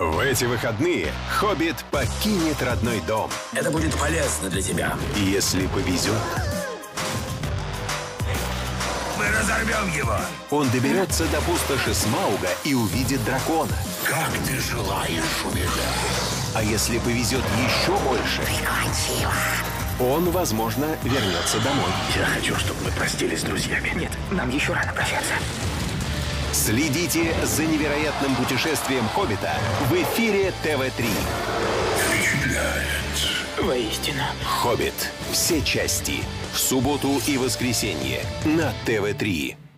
В эти выходные «Хоббит» покинет родной дом. Это будет полезно для тебя. Если повезет, Мы разорвем его. он доберется до пустоши Смауга и увидит дракона. Как ты желаешь умереть? А если повезет еще больше, он, возможно, вернется домой. Я хочу, чтобы мы простились с друзьями. Нет, нам еще рано прощаться. Следите за невероятным путешествием «Хоббита» в эфире ТВ-3. Воистину. «Хоббит». Все части. В субботу и воскресенье на ТВ-3.